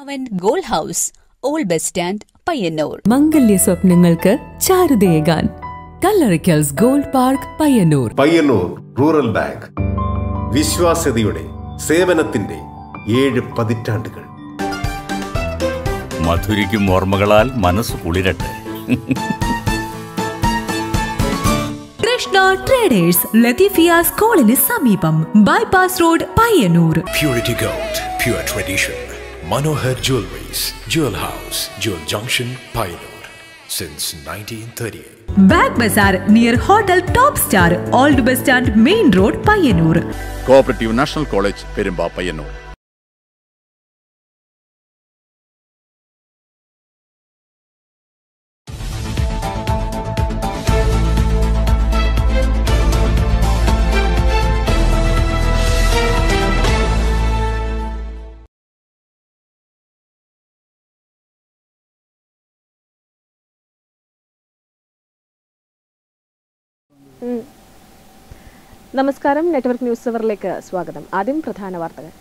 അവൻ gold house old bus stand Payyanur. മംഗല്യ സ്വപ്നങ്ങൾക്ക് ചാരുതേകാൻ Kallarickals gold park Payyanur. Payyanur rural bank. വിശ്വാസ്യതയുടെ സേവനത്തിന്റെ ഏഴ് പതിറ്റാണ്ടുകൾ. മധുരിക്കും ഓർമ്മകളാൽ മനസ്സ് കുളിരട്ടെ. കൃഷ്ണ ട്രേഡേഴ്സ് ലത്തീഫിയാസ് കോളിന് സമീപം. Bypass road Payyanur. Purity Purity Gold, pure tradition. Manohar Jewelries, Jewel House, ജംഗ്ഷൻ Junction, സിൻസ് Since 1938. ബാഗ് Bazar near hotel top star old bus stand main road Payyanur cooperative national college Perumba Payyanur നമസ്കാരം. Network news അവറിലേക്ക് സ്വാഗതം. ആദ്യം പ്രധാന വാർത്തകൾ.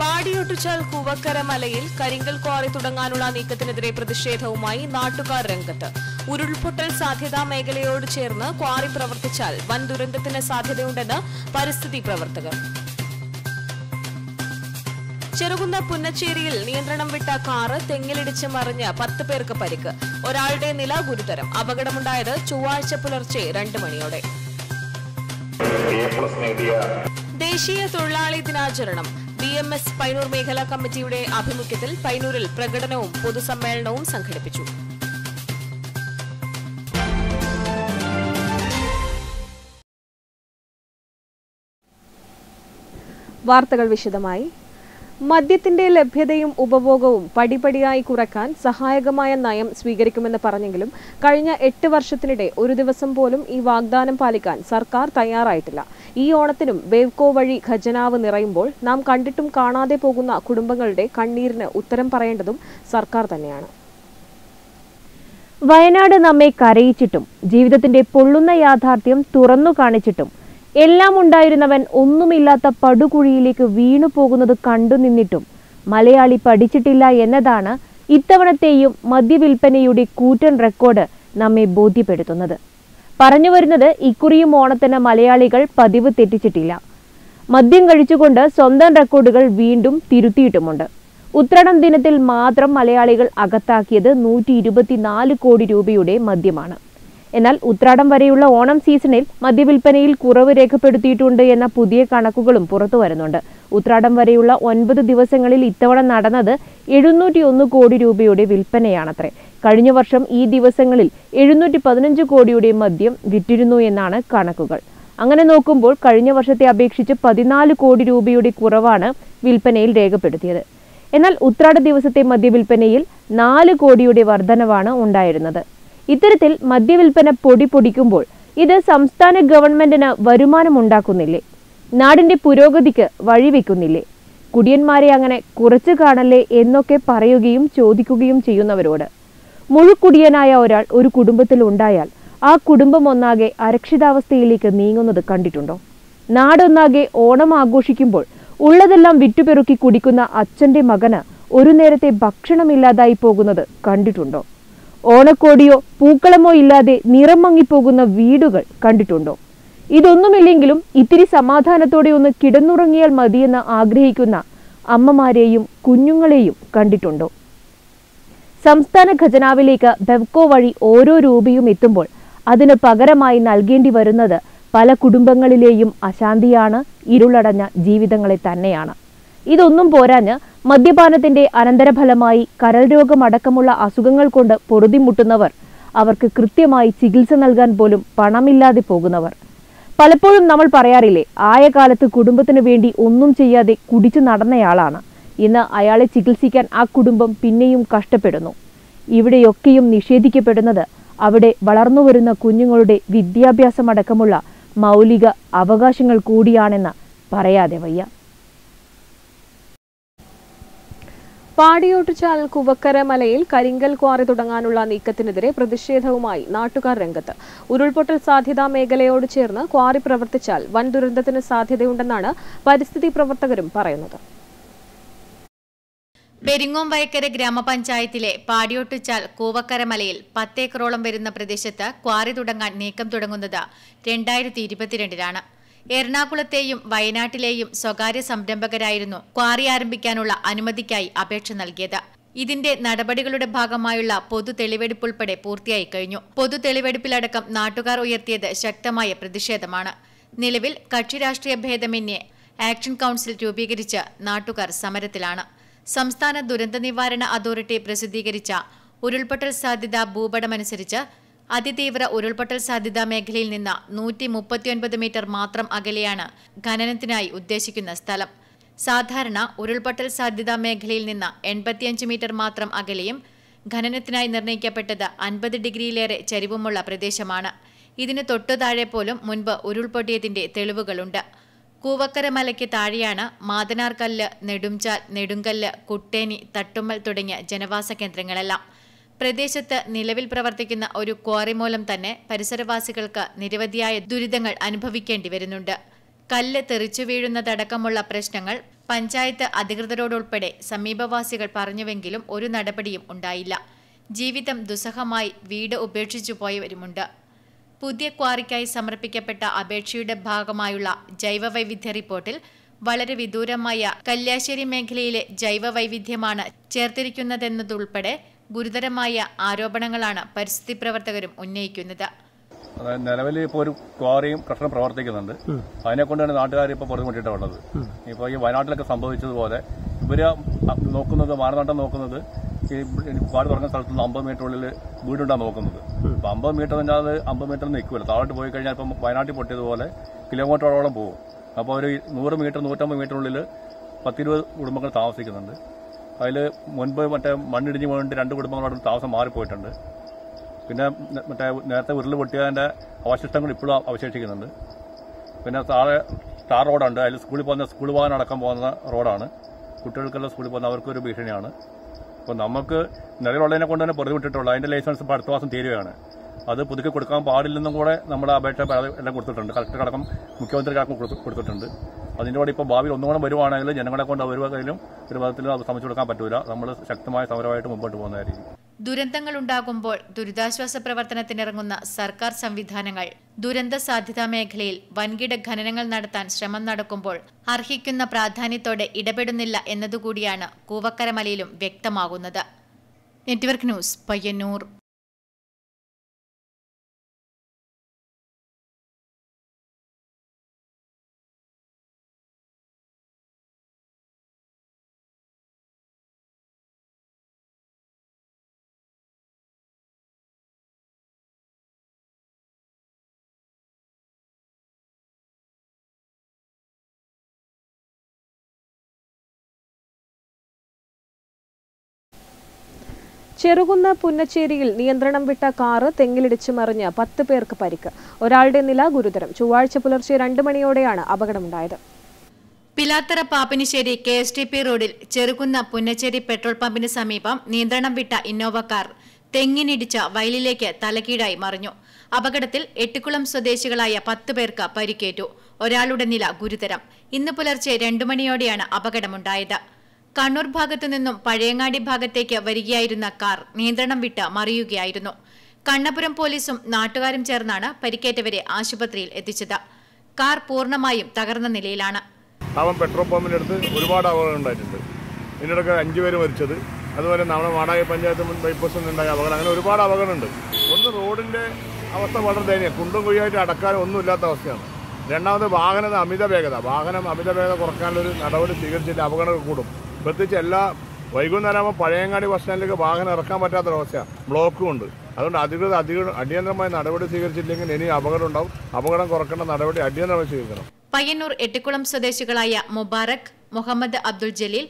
പാടിയൊട്ടിച്ചാൽ കൂവക്കര മലയിൽ കരിങ്കൽ quarry തുടങ്ങാനുള്ള നീക്കത്തിനെതിരെ പ്രതിഷേധവുമായി നാട്ടുകാർ രംഗത്ത്. ഉരുൾപൊട്ടൽ സാധ്യതാ മേഖലയോട് ചേർന്ന് ക്വാറി പ്രവർത്തിച്ചാൽ വൻ ദുരന്തത്തിന് സാധ്യതയുണ്ടെന്ന് പരിസ്ഥിതി പ്രവർത്തകർ. ചെറുകുന്ന പുന്നച്ചേരിയിൽ നിയന്ത്രണം വിട്ട കാറ് തെങ്ങിലിടിച്ച് മറിഞ്ഞ് പത്ത് പേർക്ക് പരിക്ക്. ഒരാളുടെ നില ഗുരുതരം. അപകടമുണ്ടായത് ചൊവ്വാഴ്ച പുലർച്ചെ രണ്ട് മണിയോടെ. ദേശീയ തൊഴിലാളി ദിനാചരണം. ബി എം എസ് പൈനൂർ മേഖലാ കമ്മിറ്റിയുടെ ആഭിമുഖ്യത്തിൽ പൈനൂരിൽ പ്രകടനവും പൊതുസമ്മേളനവും സംഘടിപ്പിച്ചു. വാർത്തകൾ വിശദമായി. മദ്യത്തിന്റെ ലഭ്യതയും ഉപഭോഗവും പടിപടിയായി കുറയ്ക്കാൻ സഹായകമായ നയം സ്വീകരിക്കുമെന്ന് പറഞ്ഞെങ്കിലും കഴിഞ്ഞ എട്ട് വർഷത്തിനിടെ ഒരു ദിവസം പോലും ഈ വാഗ്ദാനം പാലിക്കാൻ സർക്കാർ തയ്യാറായിട്ടില്ല. ഈ ഓണത്തിനും വേവ്കോ വഴി ഖജനാവ് നിറയുമ്പോൾ നാം കണ്ടിട്ടും കാണാതെ പോകുന്ന കുടുംബങ്ങളുടെ കണ്ണീരിന് ഉത്തരം പറയേണ്ടതും സർക്കാർ തന്നെയാണ്. വയനാട് നമ്മെ കരയിച്ചിട്ടും ജീവിതത്തിന്റെ പൊള്ളുന്ന യാഥാർത്ഥ്യം തുറന്നു കാണിച്ചിട്ടും എല്ലാം ഉണ്ടായിരുന്നവൻ ഒന്നുമില്ലാത്ത പടുകുഴിയിലേക്ക് വീണു പോകുന്നത് കണ്ടു നിന്നിട്ടും മലയാളി പഠിച്ചിട്ടില്ല എന്നതാണ് ഇത്തവണത്തെയും മദ്യവിൽപ്പനയുടെ കൂറ്റൻ റെക്കോർഡ് നമ്മെ ബോധ്യപ്പെടുത്തുന്നത്. പറഞ്ഞു വരുന്നത് ഇക്കുറിയും ഓണത്തിന് മലയാളികൾ പതിവ് തെറ്റിച്ചിട്ടില്ല. മദ്യം കഴിച്ചുകൊണ്ട് സ്വന്തം റെക്കോർഡുകൾ വീണ്ടും തിരുത്തിയിട്ടുമുണ്ട്. ഉത്രടം ദിനത്തിൽ മാത്രം മലയാളികൾ അകത്താക്കിയത് നൂറ്റി കോടി രൂപയുടെ മദ്യമാണ്. എന്നാൽ ഉത്രാടം വരെയുള്ള ഓണം സീസണിൽ മദ്യവിൽപ്പനയിൽ കുറവ് രേഖപ്പെടുത്തിയിട്ടുണ്ട് എന്ന പുതിയ കണക്കുകളും പുറത്തു വരുന്നുണ്ട്. ഉത്രാടം വരെയുള്ള ഒൻപത് ദിവസങ്ങളിൽ ഇത്തവണ നടന്നത് എഴുന്നൂറ്റി ഒന്ന് കോടി രൂപയുടെ വിൽപ്പനയാണത്രേ. കഴിഞ്ഞ വർഷം ഈ ദിവസങ്ങളിൽ എഴുന്നൂറ്റി പതിനഞ്ച് കോടിയുടെ മദ്യം വിറ്റിരുന്നു എന്നാണ് കണക്കുകൾ. അങ്ങനെ നോക്കുമ്പോൾ കഴിഞ്ഞ വർഷത്തെ അപേക്ഷിച്ച് പതിനാല് കോടി രൂപയുടെ കുറവാണ് വിൽപ്പനയിൽ രേഖപ്പെടുത്തിയത്. എന്നാൽ ഉത്രാട ദിവസത്തെ മദ്യവിൽപ്പനയിൽ നാല് കോടിയുടെ വർധനവാണ് ഉണ്ടായിരുന്നത്. ഇത്തരത്തിൽ മദ്യവിൽപ്പന പൊടി പൊടിക്കുമ്പോൾ ഇത് സംസ്ഥാന ഗവൺമെന്റിന് വരുമാനമുണ്ടാക്കുന്നില്ലേ? നാടിന്റെ പുരോഗതിക്ക് വഴിവെക്കുന്നില്ലേ? കുടിയന്മാരെ അങ്ങനെ കുറച്ചു കാണല്ലേ എന്നൊക്കെ പറയുകയും ചോദിക്കുകയും ചെയ്യുന്നവരോട്. മുഴുക്കുടിയനായ ഒരാൾ ഒരു കുടുംബത്തിൽ ഉണ്ടായാൽ ആ കുടുംബം ഒന്നാകെ അരക്ഷിതാവസ്ഥയിലേക്ക് നീങ്ങുന്നത് കണ്ടിട്ടുണ്ടോ? നാടൊന്നാകെ ഓണം ആഘോഷിക്കുമ്പോൾ ഉള്ളതെല്ലാം വിറ്റുപെറുക്കി കുടിക്കുന്ന അച്ഛന്റെ മകന് ഒരു നേരത്തെ ഭക്ഷണമില്ലാതായി പോകുന്നത് കണ്ടിട്ടുണ്ടോ? ഓണക്കോടിയോ പൂക്കളമോ ഇല്ലാതെ നിറം മങ്ങിപ്പോകുന്ന വീടുകൾ കണ്ടിട്ടുണ്ടോ? ഇതൊന്നുമില്ലെങ്കിലും ഇത്തിരി സമാധാനത്തോടെ ഒന്ന് കിടന്നുറങ്ങിയാൽ മതിയെന്ന് ആഗ്രഹിക്കുന്ന അമ്മമാരെയും കുഞ്ഞുങ്ങളെയും കണ്ടിട്ടുണ്ടോ? സംസ്ഥാന ഖജനാവിലേക്ക് ബെവ്കോ വഴി ഓരോ രൂപയും എത്തുമ്പോൾ അതിന് പകരമായി നൽകേണ്ടി വരുന്നത് പല കുടുംബങ്ങളിലെയും അശാന്തിയാണ് ഇരുളടഞ്ഞ ജീവിതങ്ങളെ തന്നെയാണ്. ഇതൊന്നും പോരാഞ്ഞ് മദ്യപാനത്തിന്റെ അനന്തരഫലമായി കരൾ രോഗമടക്കമുള്ള അസുഖങ്ങൾ കൊണ്ട് പൊറുതിമുട്ടുന്നവർ അവർക്ക് കൃത്യമായി ചികിത്സ നൽകാൻ പോലും പണമില്ലാതെ പോകുന്നവർ. പലപ്പോഴും നമ്മൾ പറയാറില്ലേ ആയ കാലത്ത് കുടുംബത്തിന് വേണ്ടി ഒന്നും ചെയ്യാതെ കുടിച്ചു നടന്നയാളാണ്. ഇന്ന് അയാളെ ചികിത്സിക്കാൻ ആ കുടുംബം പിന്നെയും കഷ്ടപ്പെടുന്നു. ഇവിടെയൊക്കെയും നിഷേധിക്കപ്പെടുന്നത് അവിടെ വളർന്നുവരുന്ന കുഞ്ഞുങ്ങളുടെ വിദ്യാഭ്യാസമടക്കമുള്ള മൗലിക അവകാശങ്ങൾ കൂടിയാണെന്ന് പറയാതെ വയ്യ. പാടിയോട്ടുചാൽ കുവക്കര മലയിൽ കരിങ്കൽ ക്വാറി തുടങ്ങാനുള്ള നീക്കത്തിനെതിരെ പ്രതിഷേധവുമായി നാട്ടുകാർ രംഗത്ത്. ഉരുൾപൊട്ടൽ സാധ്യതാ മേഖലയോട് ചേർന്ന് ക്വാറി പ്രവർത്തിച്ചാൽ വൻ ദുരന്തത്തിന് സാധ്യതയുണ്ടെന്നാണ് പരിസ്ഥിതി പ്രവർത്തകരും പറയുന്നത്. പെരിങ്ങോം വയക്കര ഗ്രാമപഞ്ചായത്തിലെ പാടിയോട്ടുച്ചാൽ കൂവക്കരമലയിൽ പത്തേക്കറോളം വരുന്ന പ്രദേശത്ത് ക്വാറി തുടങ്ങാൻ നീക്കം തുടങ്ങുന്നത് രണ്ടായിരത്തി ഇരുപത്തിരണ്ടിലാണ്. എറണാകുളത്തെയും വയനാട്ടിലെയും സ്വകാര്യ സംരംഭകരായിരുന്നു ക്വാറി ആരംഭിക്കാനുള്ള അനുമതിക്കായി അപേക്ഷ നൽകിയത്. ഇതിന്റെ നടപടികളുടെ ഭാഗമായുള്ള പൊതു തെളിവെടുപ്പ് ഉൾപ്പെടെ പൂർത്തിയായി കഴിഞ്ഞു. പൊതു തെളിവെടുപ്പിലടക്കം നാട്ടുകാർ ഉയർത്തിയത് ശക്തമായ പ്രതിഷേധമാണ്. നിലവിൽ കക്ഷി രാഷ്ട്രീയ ഭേദമന്യേ ആക്ഷൻ കൌൺസിൽ രൂപീകരിച്ച് നാട്ടുകാർ സമരത്തിലാണ്. സംസ്ഥാന ദുരന്ത നിവാരണ അതോറിറ്റി പ്രസിദ്ധീകരിച്ച ഉരുൾപൊട്ടൽ സാധ്യത ഭൂപടമനുസരിച്ച് അതിതീവ്ര ഉരുൾപൊട്ടൽ സാധ്യതാ മേഖലയിൽ നിന്ന് നൂറ്റി മുപ്പത്തിയൊൻപത് മീറ്റർ മാത്രം അകലെയാണ് ഖനനത്തിനായി ഉദ്ദേശിക്കുന്ന സ്ഥലം. സാധാരണ ഉരുൾപൊട്ടൽ സാധ്യതാ മേഖലയിൽ നിന്ന് എൺപത്തിയഞ്ച് മീറ്റർ മാത്രം അകലെയും ഖനനത്തിനായി നിർണയിക്കപ്പെട്ടത് അൻപത് ഡിഗ്രിയിലേറെ ചരിവുമുള്ള പ്രദേശമാണ്. ഇതിന് തൊട്ടു താഴെ പോലും മുൻപ് ഉരുൾപൊട്ടിയതിന്റെ തെളിവുകളുണ്ട്. കൂവക്കര മലയ്ക്ക് താഴെയാണ് മാതനാർകല്ല് നെടുംചാൽ നെടുങ്കല്ല് കുട്ടേനി തട്ടുമ്മൽ തുടങ്ങിയ ജനവാസ കേന്ദ്രങ്ങളെല്ലാം. പ്രദേശത്ത് നിലവിൽ പ്രവർത്തിക്കുന്ന ഒരു ക്വാറി മൂലം തന്നെ പരിസരവാസികൾക്ക് നിരവധിയായ ദുരിതങ്ങൾ അനുഭവിക്കേണ്ടി വരുന്നുണ്ട്. കല്ല് തെറിച്ചു വീഴുന്നതടക്കമുള്ള പ്രശ്നങ്ങൾ പഞ്ചായത്ത് അധികൃതരോടുൾപ്പെടെ സമീപവാസികൾ പറഞ്ഞുവെങ്കിലും ഒരു നടപടിയും ഉണ്ടായില്ല. ജീവിതം ദുസ്സഹമായി വീട് ഉപേക്ഷിച്ചു പോയവരുമുണ്ട്. പുതിയ ക്വാറിക്കായി സമർപ്പിക്കപ്പെട്ട അപേക്ഷയുടെ ഭാഗമായുള്ള ജൈവവൈവിധ്യ റിപ്പോർട്ടിൽ വളരെ വിദൂരമായ കല്യാശ്ശേരി മേഖലയിലെ ജൈവവൈവിധ്യമാണ് ചേർത്തിരിക്കുന്നതെന്നതുൾപ്പെടെ ഗുരുതരമായ ആരോപണങ്ങളാണ് പരിസ്ഥിതി പ്രവർത്തകരും ഉന്നയിക്കുന്നത്. അതായത് നിലവിൽ ഇപ്പോൾ ഒരു ക്വാറിയും പ്രശ്നം പ്രവർത്തിക്കുന്നുണ്ട്. അതിനെ കൊണ്ടാണ് നാട്ടുകാർ ഇപ്പോൾ പുറത്തുമുട്ടിട്ടുള്ളത് ഇപ്പോൾ ഈ വയനാട്ടിലൊക്കെ സംഭവിച്ചതുപോലെ ഇവർ നോക്കുന്നത് മാനദണ്ഡം നോക്കുന്നത് ഈ പാട് തുടങ്ങുന്ന സ്ഥലത്ത് നിന്ന് അമ്പത് മീറ്റർ ഉള്ളിൽ വീടുണ്ടാ നോക്കുന്നത്. അപ്പൊ അമ്പത് മീറ്റർ എന്നാൽ അത് അമ്പത് മീറ്റർ നിൽക്കുമല്ലോ താഴോട്ട് പോയി കഴിഞ്ഞാൽ ഇപ്പം വയനാട്ടിൽ പൊട്ടിയതുപോലെ കിലോമീറ്ററോളം പോകും. അപ്പോൾ ഒരു നൂറ് മീറ്റർ നൂറ്റമ്പത് മീറ്ററിനുള്ളിൽ പത്തിരുപത് കുടുംബങ്ങൾ താമസിക്കുന്നുണ്ട്. അതിൽ മുൻപ് മറ്റേ മണ്ണിടിഞ്ഞ് വീണിട്ട് രണ്ട് കുടുംബങ്ങളോട് താമസം മാറിപ്പോയിട്ടുണ്ട്. പിന്നെ മറ്റേ നേരത്തെ ഉരുൾ പൊട്ടിയതിന്റെ അവശിഷ്ടങ്ങൾ ഇപ്പോഴും അവശേഷിക്കുന്നുണ്ട്. പിന്നെ താഴെ ടാർ റോഡുണ്ട്. അതിൽ സ്കൂളിൽ പോകുന്ന സ്കൂൾ വാഹനം അടക്കം പോകുന്ന റോഡാണ്. കുട്ടികൾക്കെല്ലാം സ്കൂളിൽ പോകുന്ന അവർക്കൊരു ഭീഷണിയാണ്. അപ്പോൾ നമുക്ക് നിലവിലുള്ളതിനെ കൊണ്ട് തന്നെ ബുദ്ധിമുട്ടിട്ടുള്ളൂ അതിന്റെ ലൈസൻസ് ഇപ്പോൾ അടുത്ത മാസം തീരുകയാണ്. അത് പുതുക്കി കൊടുക്കാൻ പാടില്ലെന്നും കൂടെ നമ്മുടെ അപേക്ഷ എല്ലാം കൊടുത്തിട്ടുണ്ട്. കളക്ടർ അടക്കം മുഖ്യമന്ത്രി അടക്കം കൊടുത്തിട്ടുണ്ട്. അതിന്റെ കൂടെ ഇപ്പോൾ ഭാവിയിൽ ഒന്നുകൂടെ വരുവാണെങ്കിൽ ജനങ്ങളെ കൊണ്ട് വരുവാണെങ്കിലും ഒരു വിധത്തിലും അത് ശ്രമിച്ചു കൊടുക്കാൻ പറ്റൂല. നമ്മൾ ശക്തമായ സമരമായിട്ട് മുമ്പോട്ട് പോകുന്നതായിരിക്കും. ദുരന്തങ്ങൾ ഉണ്ടാകുമ്പോൾ ദുരിതാശ്വാസ പ്രവർത്തനത്തിനിറങ്ങുന്ന സർക്കാർ സംവിധാനങ്ങൾ ദുരന്ത സാധ്യതാ മേഖലയിൽ വൻകിട ഖനനങ്ങൾ നടത്താൻ ശ്രമം നടക്കുമ്പോൾ അർഹിക്കുന്ന പ്രാധാന്യത്തോടെ ഇടപെടുന്നില്ല എന്നതുകൂടിയാണ് കൂവക്കരമലയിലും വ്യക്തമാകുന്നത്. Network news Payyanur. ചെറുകുന്ന പുന്നച്ചേരിയിൽ നിയന്ത്രണം വിട്ട കാറ് തെങ്ങിലിടിച്ചു മറിഞ്ഞ് പത്ത് പേർക്ക് പരിക്ക്. ഒരാളുടെ നില ഗുരുതരം. ചൊവ്വാഴ്ച പുലർച്ചെ രണ്ട് മണിയോടെയാണ് അപകടമുണ്ടായത്. Pilathara Pappinisseri K S T P റോഡിൽ ചെറുകുന്ന പുന്നച്ചേരി പെട്രോൾ പമ്പിന് സമീപം നിയന്ത്രണം വിട്ട ഇന്നോവ കാർ തെങ്ങിനിടിച്ച വയലിലേക്ക് തലകീഴായി മറിഞ്ഞു. അപകടത്തിൽ എട്ടിക്കുളം സ്വദേശികളായ പത്ത് പേർക്ക് പരിക്കേറ്റു. ഒരാളുടെ നില ഗുരുതരം. ഇന്ന് പുലർച്ചെ രണ്ടു മണിയോടെയാണ് അപകടമുണ്ടായത്. കണ്ണൂർ ഭാഗത്തു നിന്നും പഴയങ്ങാടി ഭാഗത്തേക്ക് വരികയായിരുന്ന കാർ നിയന്ത്രണം വിട്ട് മറിയുകയായിരുന്നു. കണ്ണപുരം പോലീസും നാട്ടുകാരും ചേർന്നാണ് പരിക്കേറ്റവരെ ആശുപത്രിയിൽ എത്തിച്ചത്. കാർ പൂർണമായും തകർന്ന നിലയിലാണ്. അവൻ പെട്രോൾ പമ്പിനടുത്ത് ഒരുപാട് അപകടം ഉണ്ടായിട്ടുണ്ട്. ഇതിനിടയ്ക്ക് അഞ്ചുപേര് മരിച്ചത്. അതുപോലെ നമ്മുടെ മാടായ പഞ്ചായത്ത് മുൻ ബൈപ്പാസിൽ നിന്നുണ്ടായ അപകടം. അങ്ങനെ ഒരുപാട് അപകടമുണ്ട്. ഒന്ന് റോഡിന്റെ അവസ്ഥ വളരെ ദയനീയം. കുണ്ടും കുഴിയായിട്ട് അടക്കാൻ ഒന്നുമില്ലാത്ത അവസ്ഥയാണ്. രണ്ടാമത് വാഹനದ അമിത വേഗത. വാഹനം അമിത വേഗത കുറക്കാനുള്ളൊരു നടപടി സ്വീകരിച്ചില്ല. അപകടങ്ങൾ കൂടും. പ്രത്യേകിച്ച് എല്ലാ വൈകുന്നേരമാകുമ്പോൾ പഴയങ്ങാടി ബസ് സ്റ്റാൻഡിലേക്ക് വാഹനം ഇറക്കാൻ പറ്റാത്തൊരവസ്ഥയാണ് ബ്ലോക്കും ഉണ്ട്. അതുകൊണ്ട് അധികൃതർ അധിക അടിയന്തരമായ നടപടി സ്വീകരിച്ചില്ലെങ്കിൽ ഇനി അപകടം ഉണ്ടാവും. അപകടം കുറക്കേണ്ട നടപടി അടിയന്തരമായി സ്വീകരിക്കണം. പയ്യന്നൂർ എട്ടിക്കുളം സ്വദേശികളായ മുബാറക് മുഹമ്മദ് അബ്ദുൾ ജലീൽ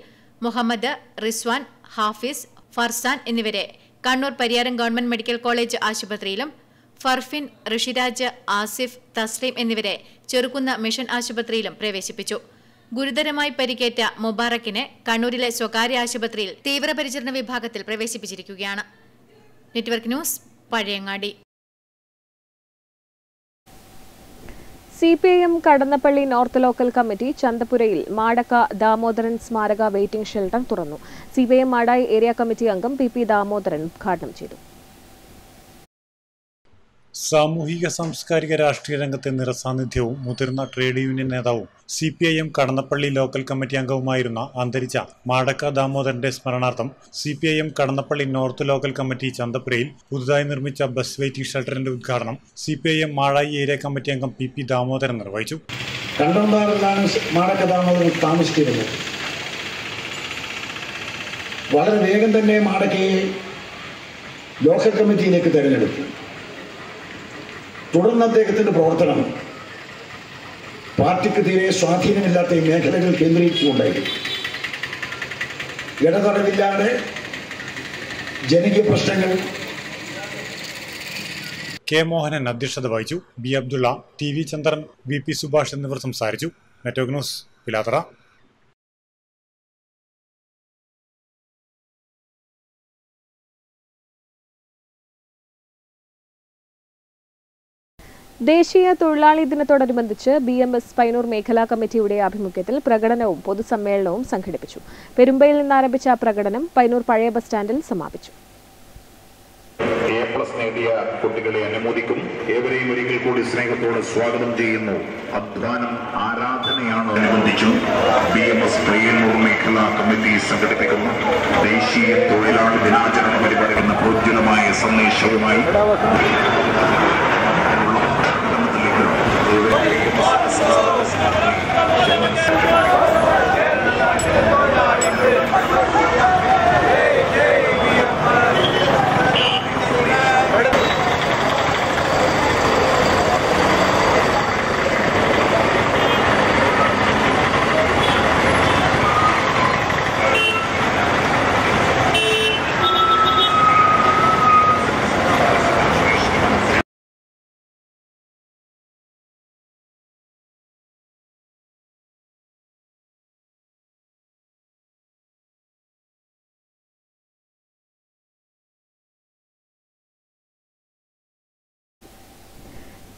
മുഹമ്മദ് റിസ്വാൻ ഹാഫിസ് ഫർസാൻ എന്നിവരെ Kannur Pariyaram government medical college ആശുപത്രിയിലും ഫർഫിൻ ഋഷിരാജ് ആസിഫ് തസ്ലീം എന്നിവരെ ചെറുക്കുന്ന മിഷൻ ആശുപത്രിയിലും പ്രവേശിപ്പിച്ചു. ഗുരുതരമായി പരിക്കേറ്റ മുബാറക്കിനെ കണ്ണൂരിലെ സ്വകാര്യ ആശുപത്രിയിൽ തീവ്രപരിചരണ വിഭാഗത്തിൽ പ്രവേശിപ്പിച്ചിരിക്കുകയാണ്. Network news Pazhayangadi. C P I M Kadannappally north local committee ചന്തപുരയിൽ Madakka Damodaran സ്മാരക വെയിറ്റിംഗ് ഷെൽട്ടർ തുറന്നു. C P I M Madayi area committee അംഗം പി പി ദാമോദരൻ ഉദ്ഘാടനം ചെയ്തു. സാമൂഹിക സാംസ്കാരിക രാഷ്ട്രീയ രംഗത്തെ നിറസാന്നിധ്യവും മുതിർന്ന ട്രേഡ് യൂണിയൻ നേതാവും C P I M Kadannappally local committee അംഗവുമായിരുന്ന അന്തരിച്ച മാടക്ക ദാമോദരന്റെ സ്മരണാർത്ഥം C P I M Kadannappally north local committee ചന്തപ്പുരയിൽ പുതുതായി നിർമ്മിച്ച ബസ് വെയിറ്റിംഗ് ഷെൽട്ടറിന്റെ ഉദ്ഘാടനം C P I M Madayi area committee അംഗം പി പി ദാമോദരൻ നിർവഹിച്ചു. മാടക്ക ദാമോദരൻ വളരെ വേഗം തന്നെ മാടക്കയെ ലോക്കൽ കമ്മിറ്റിയിലേക്ക് തെരഞ്ഞെടുത്തു. തുടർന്ന് അദ്ദേഹത്തിന്റെ പ്രവർത്തനം പാർട്ടിക്ക് തീരെ സ്വാധീനമില്ലാത്ത ഈ മേഖലകൾ കേന്ദ്രീകരിച്ചുകൊണ്ടായിരുന്നു ഇടതടവില്ലാതെ ജനകീയ പ്രശ്നങ്ങൾ കെ മോഹനൻ അധ്യക്ഷത വഹിച്ചു. B Abdulla T V Chandran V P Subhash എന്നിവർ സംസാരിച്ചു. Network news Pilathara. ദേശീയ തൊഴിലാളി ദിനത്തോടനുബന്ധിച്ച് ബി എം എസ് പൈനൂർ മേഖലാ കമ്മിറ്റിയുടെ ആഭിമുഖ്യത്തിൽ പ്രകടനവും പൊതുസമ്മേളനവും സംഘടിപ്പിച്ചു. പെരുമ്പയിൽ നിന്നാരംഭിച്ച പ്രകടനം പൈനൂർ പഴയ ബസ് സ്റ്റാൻഡിൽ സമാപിച്ചു. എ പ്ലസ് നേടിയ കുട്ടികളെ അനുമോദിക്കും. ഏവരെയും ഒരിക്കൽ കൂടി സ്നേഹത്തോടെ സ്വാഗതം ചെയ്യുന്നു. അധ്വാനം ആരാധനയാണ് അനുബന്ധിച്ചും ബി എം എസ് പയ്യന്നൂർ മേഖലാ കമ്മിറ്റി സംഘടിപ്പിക്കുന്ന. ദേശീയ തൊഴിലാളി ദിനാചരണ പരിപാടി എന്ന പ്രോജ്വലമായ സന്ദേശവുമായി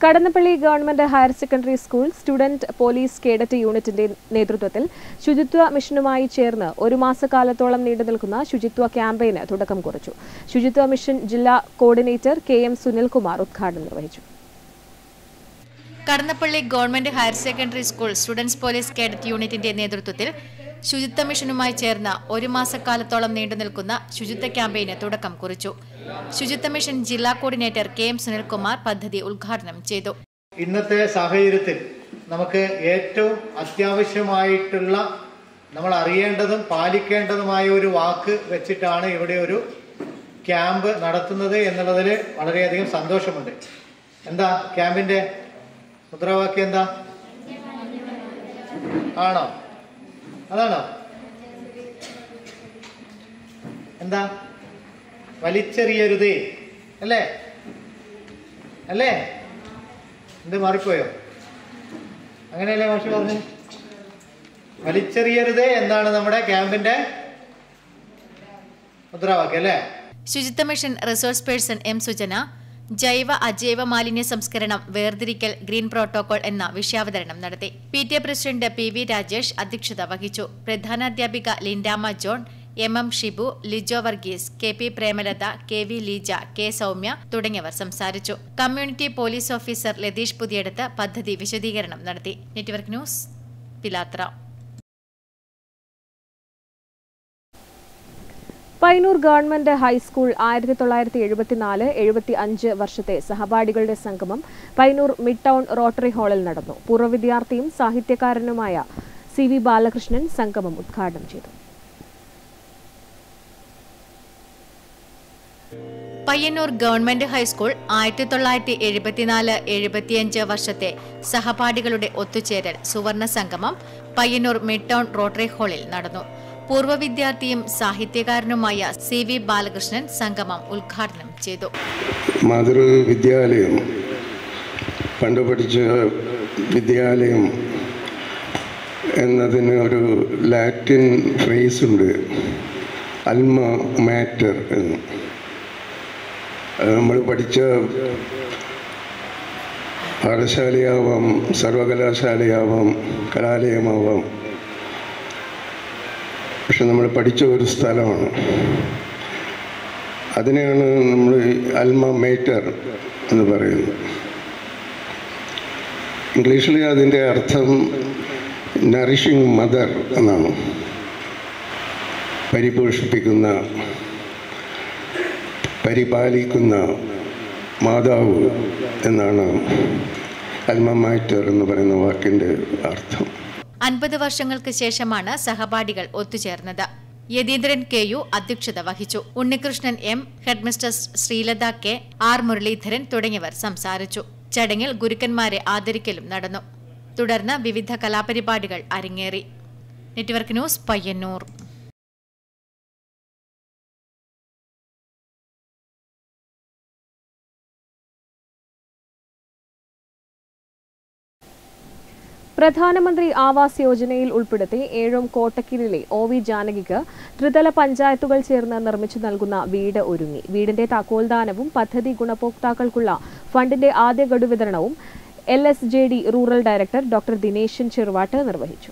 Kadannappally government higher secondary school student police cadet യൂണിറ്റിന്റെ നേതൃത്വത്തിൽ ശുചിത്വ മിഷനുമായി ചേർന്ന് ഒരു മാസക്കാലത്തോളം നീണ്ടു നിൽക്കുന്ന ശുചിത്വ ക്യാമ്പയിന് തുടക്കം കുറിച്ചു. ശുചിത്വ മിഷൻ ജില്ലാ കോർഡിനേറ്റർ കെ എം സുനിൽകുമാർ ഉദ്ഘാടനം നിർവഹിച്ചു. Kadannappally government higher secondary school students police cadet യൂണിറ്റിന്റെ നേതൃത്വത്തിൽ ശുചിത്വ മിഷനുമായി ചേർന്ന് ഒരു മാസക്കാലത്തോളം നീണ്ടുനിൽക്കുന്ന ശുചിത്വ ക്യാമ്പയിന് തുടക്കം കുറിച്ചു. ശുചിത്വ മിഷൻ ജില്ലാ കോർഡിനേറ്റർ കെ എം സുനിൽകുമാർ പദ്ധതി ഉദ്ഘാടനം ചെയ്തു. ഇന്നത്തെ സാഹചര്യത്തിൽ നമുക്ക് ഏറ്റവും അത്യാവശ്യമായിട്ടുള്ള നമ്മൾ അറിയേണ്ടതും പാലിക്കേണ്ടതുമായ ഒരു വാക്ക് വെച്ചിട്ടാണ് ഇവിടെ ഒരു ക്യാമ്പ് നടത്തുന്നത് എന്നുള്ളതിൽ വളരെയധികം സന്തോഷമുണ്ട്. എന്താ ക്യാമ്പിന്റെ മുദ്രാവാക്യം എന്താ? ആണോ? അതാണോ? എന്താ? വലിച്ചെറിയരുതേ. അല്ലേ? അല്ലേ? എന്ത് മാറിപ്പോയോ? അങ്ങനെയല്ലേ മാഷി പറഞ്ഞു? വലിച്ചെറിയരുതേ എന്നാണ് നമ്മുടെ ക്യാമ്പിന്റെ മുദ്രാവാക്യം അല്ലേ? ശുചിത്വ mission resource person M Sujana ജൈവ അജൈവ മാലിന്യ സംസ്കരണം വേർതിരിക്കൽ ഗ്രീൻ പ്രോട്ടോകോൾ എന്ന വിഷയാവതരണം നടത്തി. P T A president P V Rajesh അധ്യക്ഷത വഹിച്ചു. പ്രധാനാധ്യാപിക Lindama John M M Shibu Lijo Varghese K P Premalatha K V Leeja K Soumya തുടങ്ങിയവർ സംസാരിച്ചു. Community police officer Latheesh Puthiyadath പദ്ധതി വിശദീകരണം നടത്തി. Network news Pilathara. Painoor government high school ആയിരത്തി തൊള്ളായിരത്തി എഴുപത്തിനാല് എഴുപത്തി അഞ്ച് വർഷത്തെ സഹപാഠികളുടെ സംഗമം പൈനൂർ മിഡ് ടൗൺ റോട്ടറി ഹാളിൽ നടന്നു. പൂർവ വിദ്യാർത്ഥിയും സാഹിത്യകാരനുമായ സി വി ബാലകൃഷ്ണൻ സംഗമം ഉദ്ഘാടനം ചെയ്തു. പയ്യന്നൂർ ഗവൺമെന്റ് ഹൈസ്കൂൾ ആയിരത്തി തൊള്ളായിരത്തി എഴുപത്തിനാല് എഴുപത്തിയഞ്ച് വർഷത്തെ സഹപാഠികളുടെ ഒത്തുചേരൽ സുവർണ സംഗമം പയ്യന്നൂർ മിഡ് ടൗൺ റോട്ടറി ഹാളിൽ നടന്നു. പൂർവ വിദ്യാർത്ഥിയും സാഹിത്യകാരനുമായ സി വി ബാലകൃഷ്ണൻ സംഗമം ഉദ്ഘാടനം ചെയ്തു. മാതൃവിദ്യാലയം. പണ്ട് പഠിച്ച വിദ്യാലയം എന്നതിന് ഒരു ലാറ്റിൻ ഫ്രേസ് ഉണ്ട്. അൽമ മാറ്റർ എന്ന്. നമ്മൾ പഠിച്ച പാഠശാലയാവാം സർവകലാശാലയാവാം കലാലയമാവാം. പക്ഷെ നമ്മൾ പഠിച്ച ഒരു സ്ഥലമാണ്. അതിനെയാണ് നമ്മൾ അൽമ മേറ്റർ എന്ന് പറയുന്നത്. ഇംഗ്ലീഷിൽ അതിന്റെ അർത്ഥം നറിഷിങ് മദർ എന്നാണ്. പരിപോഷിപ്പിക്കുന്ന പരിപാലിക്കുന്ന മാതാവ് എന്നാണ് അൽമ മാറ്റർ എന്ന് പറയുന്ന വാക്കിന്റെ അർത്ഥം. അൻപത് വർഷങ്ങൾക്ക് ശേഷമാണ് സഹപാഠികൾ ഒത്തുചേർന്നത്. യതീന്ദ്രൻ കെ യു അധ്യക്ഷത വഹിച്ചു. Unnikrishnan M headmistress Sreelatha K R Muraleedharan തുടങ്ങിയവർ സംസാരിച്ചു. ചടങ്ങിൽ ഗുരുക്കന്മാരെ ആദരിക്കലും നടന്നു. തുടർന്ന് വിവിധ കലാപരിപാടികൾ അരങ്ങേറി. Network news Payyanur. പ്രധാനമന്ത്രി ആവാസ് യോജനയിൽ ഉൾപ്പെടുത്തി ഏഴും കോട്ടക്കിലെ ഒ വി ജാനകിക്ക് ത്രിതല പഞ്ചായത്തുകൾ ചേർന്ന് നിർമ്മിച്ചു നൽകുന്ന വീട് ഒരുങ്ങി. വീടിന്റെ താക്കോൽദാനവും പദ്ധതി ഗുണഭോക്താക്കൾക്കുള്ള ഫണ്ടിന്റെ ആദ്യ ഗഡു വിതരണവും L S G D rural director doctor Dineshan Cheruvattu നിർവഹിച്ചു.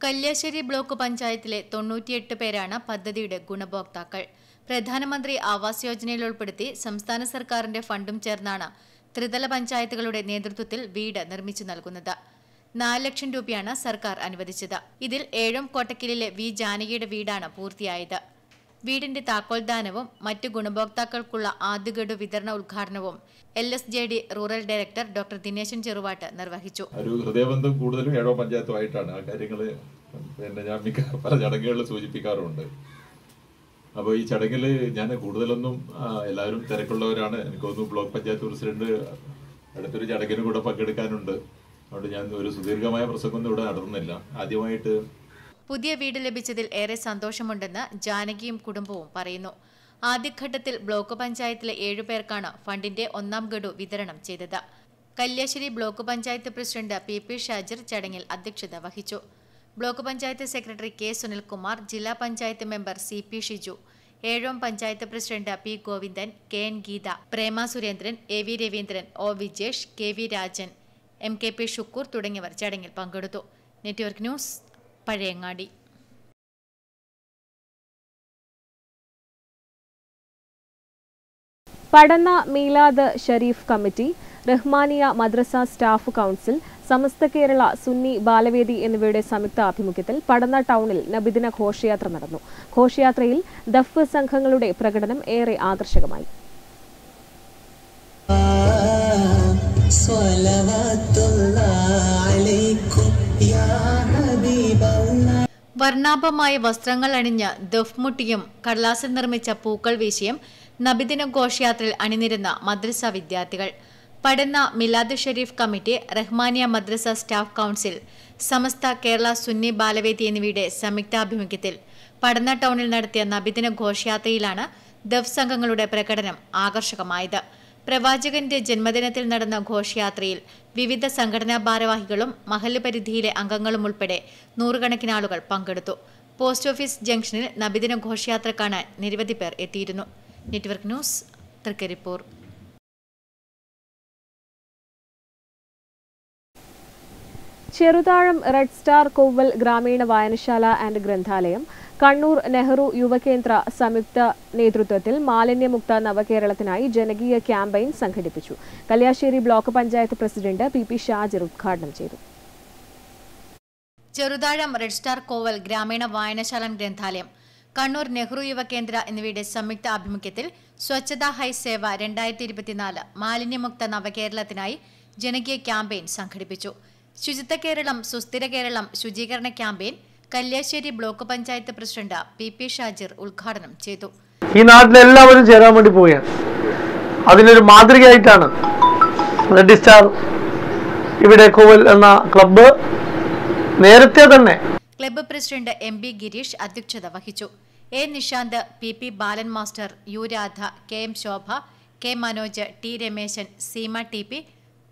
കല്യാശ്ശേരി ബ്ലോക്ക് പഞ്ചായത്തിലെ തൊണ്ണൂറ്റിയെട്ട് പേരാണ് പദ്ധതിയുടെ ഗുണഭോക്താക്കൾ. പ്രധാനമന്ത്രി ആവാസ് യോജനയിൽ ഉൾപ്പെടുത്തി സംസ്ഥാന സർക്കാരിന്റെ ഫണ്ടും ചേർന്നാണ് ത്രിതല പഞ്ചായത്തുകളുടെ നേതൃത്വത്തിൽ വീട് നിർമ്മിച്ചു നൽകുന്നത്. നാല് ലക്ഷം രൂപയാണ് സർക്കാർ അനുവദിച്ചത്. ഇതിൽ ഏഴും കോട്ടക്കലിലെ വി ജാനകിയുടെ വീടാണ് പൂർത്തിയായത്. വീടിന്റെ താക്കോൽദാനവും മറ്റ് ഗുണഭോക്താക്കൾക്കുള്ള ആദ്യഗഡു വിതരണ ഉദ്ഘാടനവും L S G D rural director doctor Dineshan Cheruvattu നിർവഹിച്ചു. ഒരു ഹൃദയബന്ധം കൂടുതലും ഏഴോ പഞ്ചായത്തുമായിട്ടാണ്. ആ കാര്യങ്ങൾ പിന്നെ ഞാൻ മിക്ക പല ചടങ്ങുകളിൽ സൂചിപ്പിക്കാറുണ്ട്. അപ്പോൾ ഈ ചടങ്ങിൽ ഞാൻ കൂടുതലൊന്നും എല്ലാവരും തിരക്കുള്ളവരാണ്. എനിക്ക് തോന്നുന്നു ബ്ലോക്ക് പഞ്ചായത്ത് പ്രസിഡന്റ് അടുത്തൊരു ചടങ്ങിന് കൂടെ പങ്കെടുക്കാനുണ്ട്. അതുകൊണ്ട് ഞാൻ ഒരു സുദീർഘമായ പ്രസംഗമൊന്നും ഇവിടെ നടത്തുന്നില്ല. ആദ്യമായിട്ട് പുതിയ വീട് ലഭിച്ചതിൽ ഏറെ സന്തോഷമുണ്ടെന്ന് ജാനകിയും കുടുംബവും പറയുന്നു. ആദ്യഘട്ടത്തിൽ ബ്ലോക്ക് പഞ്ചായത്തിലെ ഏഴുപേർക്കാണ് ഫണ്ടിന്റെ ഒന്നാം ഗഡു വിതരണം ചെയ്തത്. Kalliasseri block panchayat president P P Shajir ചടങ്ങിൽ അധ്യക്ഷത വഹിച്ചു. Block panchayat secretary K Sunilkumar ജില്ലാ panchayat member C P Shiju Ezhome panchayat president P Govindan K N Geetha Prema Surendran A V Raveendran O Vijesh K V Rajan M K P Shukkoor തുടങ്ങിയവർ ചടങ്ങിൽ പങ്കെടുത്തു. Network news Pazhayangadi. Padanna Milad Sharif committee Rahmaniya മദ്രസ staff council Samastha Kerala Sunni Balavedi എന്നിവയുടെ സംയുക്ത ആഭിമുഖ്യത്തിൽ പടന്ന ടൗണിൽ നബിദിന ഘോഷയാത്ര നടന്നു. ഘോഷയാത്രയിൽ ദഫ് സംഘങ്ങളുടെ പ്രകടനം ഏറെ ആകർഷകമായി. വർണാഭമായ വസ്ത്രങ്ങൾ അണിഞ്ഞ് ദഫ്മുട്ടിയും കടലാസിൽ നിർമ്മിച്ച പൂക്കൾ വീശിയും നബിദിന ഘോഷയാത്രയിൽ അണിനിരുന്ന മദ്രസ വിദ്യാർത്ഥികൾ Padanna Milad Sharif committee Rahmaniya madrasa staff council Samastha Kerala Sunni Balavedi എന്നിവയുടെ സംയുക്താഭിമുഖ്യത്തിൽ പടന്ന ടൗണിൽ നടത്തിയ നബിദിന ഘോഷയാത്രയിലാണ് ദഫ് സംഘങ്ങളുടെ പ്രകടനം ആകർഷകമായത്. പ്രവാചകന്റെ ജന്മദിനത്തിൽ നടന്ന ഘോഷയാത്രയിൽ വിവിധ സംഘടനാ ഭാരവാഹികളും മഹൽ പരിധിയിലെ അംഗങ്ങളും ഉൾപ്പെടെ നൂറുകണക്കിന് ആളുകൾ പങ്കെടുത്തു. പോസ്റ്റ് ഓഫീസ് ജംഗ്ഷനിൽ നബിദിന ഘോഷയാത്ര കാണാൻ നിരവധി പേർ എത്തിയിരുന്നു. Network news Thrikaripur. Cheruthazham red star Koval ഗ്രാമീണ വായനശാല ആൻഡ് ഗ്രന്ഥാലയം കണ്ണൂർ നെഹ്റു യുവകേന്ദ്ര സംയുക്ത നേതൃത്വത്തിൽ മാലിന്യമുക്ത നവകേരളത്തിനായി ജനകീയ ക്യാമ്പയിൻ സംഘടിപ്പിച്ചു. Kalliasseri block panchayat president P P Shajir ഉദ്ഘാടനം ചെയ്തു. ചെറുതാഴം റെഡ് സ്റ്റാർ കോവൽ ഗ്രാമീണ വായനശാല ഗ്രന്ഥാലയം കണ്ണൂർ നെഹ്റു യുവകേന്ദ്ര എന്നിവയുടെ സംയുക്ത ആഭിമുഖ്യത്തിൽ സ്വച്ഛതാ ഹൈ സേവ രണ്ടായിരത്തി ഇരുപത്തിനാല് മാലിന്യമുക്ത നവകേരളത്തിനായി ജനകീയ ക്യാമ്പയിൻ സംഘടിപ്പിച്ചു. ശുചിത്വ കേരളം സുസ്ഥിര കേരളം ശുചീകരണ campaign Kalliasseri block panchayat president P P Shajir ഉദ്ഘാടനം ചെയ്തു. ഈ നാട്ടിലെല്ലാവരും ചേരാൻ വേണ്ടി പോവുകയാണ്. അതിനൊരു മാതൃകയായിട്ടാണ് റെഡ് സ്റ്റാർ ഇവിടെ കോവൽ എന്ന ക്ലബ്ബ് നേരത്തെ തന്നെ club president M B Gireesh അധ്യക്ഷത വഹിച്ചു. A Nishanth P P Balan master U Radha K M Shobha K Manoj T Rameshan Seema T P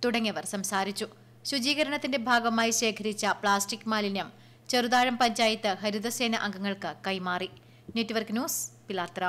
തുടങ്ങിയവർ സംസാരിച്ചു. ശുചീകരണത്തിന്റെ ഭാഗമായി ശേഖരിച്ച പ്ലാസ്റ്റിക് മാലിന്യം ചെറുതാഴം പഞ്ചായത്ത് ഹരിതസേന അംഗങ്ങൾക്ക് കൈമാറി. Network news Pilathara.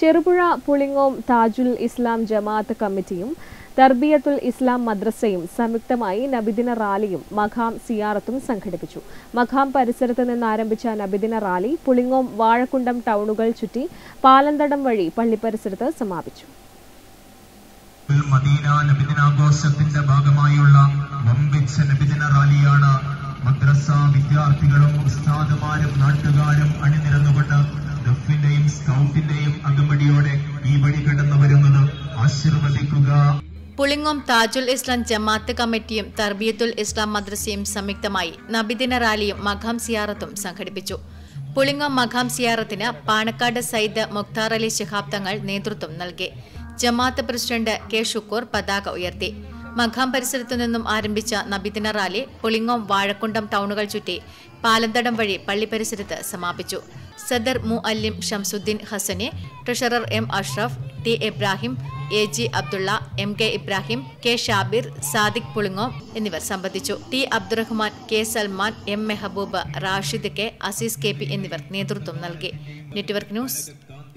Cherupuzha Pulingome Tajul Islam Jamaath കമ്മിറ്റിയും തർബിയത്തുൽ ഇസ്ലാം മദ്രസയും സംയുക്തമായി നബിദിന റാലിയും മഖാം സിയാറത്തും സംഘടിപ്പിച്ചു. മഖാം പരിസരത്ത് നിന്ന് ആരംഭിച്ച നബിദിന റാലി പുളിങ്ങോം വാഴക്കുണ്ടം ടൗണുകൾ ചുറ്റി പാലന്തടം വഴി പള്ളിപ്പരിസരത്ത് സമാപിച്ചു. മദീന നബിദിനാഘോഷത്തിന്റെ ഭാഗമായുള്ള വമ്പിച്ച നബിദിന റാലിയാണ് മദ്രസ വിദ്യാർത്ഥികളും ഉസ്താദുമാരും നാട്ടുകാരും അണിനിരന്നുകൊണ്ട് ദഫിന്റെയും സ്കൗട്ടിന്റെയും അകമ്പടിയോടെ ഈ വഴി കടന്നു വരുന്നത് ആശീർവദിക്കുക. പുളിങ്ങോം താജുൽ ഇസ്ലാം ജമാഅത്ത് കമ്മിറ്റിയും തർബിയത്തുൽ ഇസ്ലാം മദ്രസയും സംയുക്തമായി നബിദിന റാലിയും മഖാം സിയാറത്തും സംഘടിപ്പിച്ചു. പുളിങ്ങോം മഖാം സിയാറത്തിന് പാണക്കാട് സയ്യിദ് മുഖ്താർ അലി ശിഹാബ് തങ്ങൾ നേതൃത്വം നൽകി. ജമാഅത്ത് പ്രസിഡന്റ് കെ ഷുക്കൂർ പതാക ഉയർത്തി. മഖാം പരിസരത്തു നിന്നും ആരംഭിച്ച നബിദിന റാലി പുളിങ്ങോം വാഴക്കുണ്ടം ടൗണുകൾ ചുറ്റി പാലന്തടം വഴി പള്ളി പരിസരത്ത് സമാപിച്ചു. സദർ മു അല്ലിം Shamsuddin ഹസനെ treasurer M Ashraf T Ibrahim A G Abdulla M K Ibrahim K Shabir Sadiq Pulingome എന്നിവർ സംബന്ധിച്ചു. T Abdurahman K Salman M Mehboob Rashid K Azeez K P എന്നിവർ നേതൃത്വം നൽകി. Network news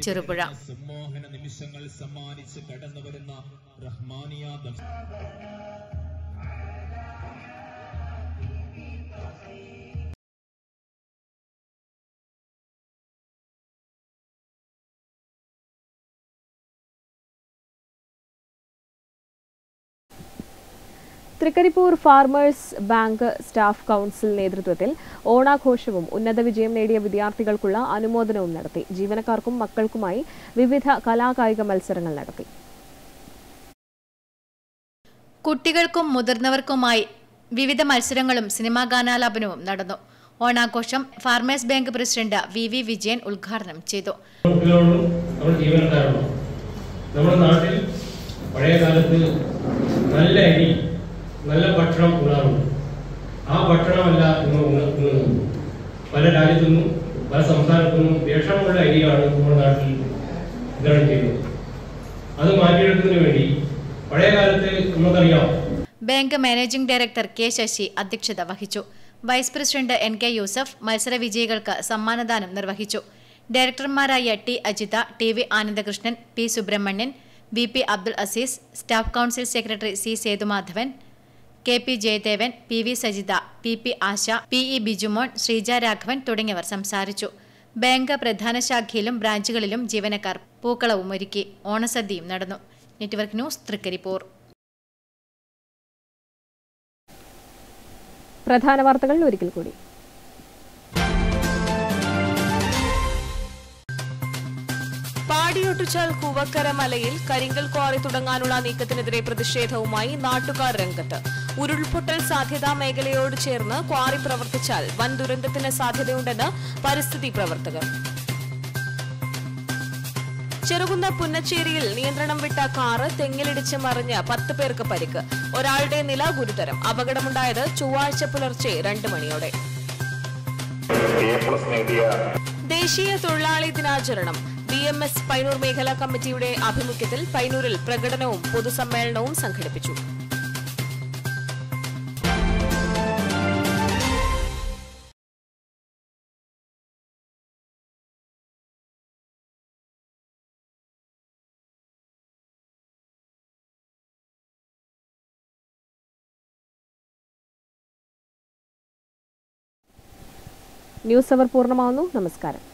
Cherupuzha. സമ്മാനിച്ച് കടന്നുവരുന്ന Trikaripur farmers bank staff council നേതൃത്വത്തിൽ ഓണാഘോഷവും ഉന്നത വിജയം നേടിയ വിദ്യാർത്ഥികൾക്കുള്ള അനുമോദനവും നടത്തി. ജീവനക്കാർക്കും മക്കൾക്കുമായി വിവിധ കലാകായിക മത്സരങ്ങൾ നടത്തി. കുട്ടികൾക്കും മുതിർന്നവർക്കുമായി വിവിധ മത്സരങ്ങളും സിനിമാ ഗാനാലാപനവും നടന്നു. ഓണാഘോഷം farmers bank president V V Vijayan ഉദ്ഘാടനം ചെയ്തു. നമ്മുടെ നാട്ടിൽ പഴയ കാലത്ത് നല്ല അരി നല്ല ഭക്ഷണം ഉണ്ണാറുണ്ട് ആ ഭക്ഷണമല്ല നിങ്ങൾ ഉണർത്തുന്നത് പല രാജ്യത്തു നിന്നും പല സംസ്ഥാനത്തു നിന്നും അരിയാണ് നമ്മുടെ നാട്ടിൽ വിതരണം ചെയ്യുന്നത്. അത് മാറ്റിയെടുക്കുന്നതിന് വേണ്ടി പഴയ കാലത്ത് നമുക്കറിയാം. Bank managing director K Sasi അധ്യക്ഷത വഹിച്ചു. Vice president N K Yusuf മത്സര വിജയികൾക്ക് സമ്മാനദാനം നിർവഹിച്ചു. ഡയറക്ടർമാരായ T Ajitha T V Anandakrishnan P Subrahmanyan V P Abdul Azeez staff council secretary C Sethumadhavan K P Jayadevan P V Sajitha P P Asha P E Bijumon Sreeja Raghavan തുടങ്ങിയവർ സംസാരിച്ചു. Bank പ്രധാന ശാഖയിലും ബ്രാഞ്ചുകളിലും ജീവനക്കാർ പൂക്കളവും ഒരുക്കി ഓണസദ്യയും നടന്നു. Network news Trikaripur. പ്രധാന വാർത്തകൾ ഒരിക്കൽ കൂടി. പാടിയൊട്ടിച്ചാൽ കുവക്കര മലയിൽ കരിങ്കൽ ക്വാറി തുടങ്ങാനുള്ള നീക്കത്തിനെതിരെ പ്രതിഷേധവുമായി നാട്ടുകാർ രംഗത്ത്. ഉരുൾപൊട്ടൽ സാധ്യതാ മേഖലയോട് ചേർന്ന് ക്വാറി പ്രവർത്തിച്ചാൽ വൻ ദുരന്തത്തിന് സാധ്യതയുണ്ടെന്ന് പരിസ്ഥിതി പ്രവർത്തകർ. ചെറുകുന്ന പുന്നച്ചേരിയിൽ നിയന്ത്രണം വിട്ട കാറ് തെങ്ങിലിടിച്ച് മറിഞ്ഞ് പത്ത് പേർക്ക് പരിക്ക്. ഒരാളുടെ നില ഗുരുതരം. അപകടമുണ്ടായത് ചൊവ്വാഴ്ച പുലർച്ചെ രണ്ട് മണിയോടെ. ദേശീയ തൊഴിലാളി ദിനാചരണം. എം എസ് പൈനൂർ മേഖലാ കമ്മിറ്റിയുടെ ആഭിമുഖ്യത്തിൽ പൈനൂരിൽ പ്രകടനവും പൊതുസമ്മേളനവും സംഘടിപ്പിച്ചു. ന്യൂസ് അവർ പൂർണമാവുന്നു. നമസ്കാരം.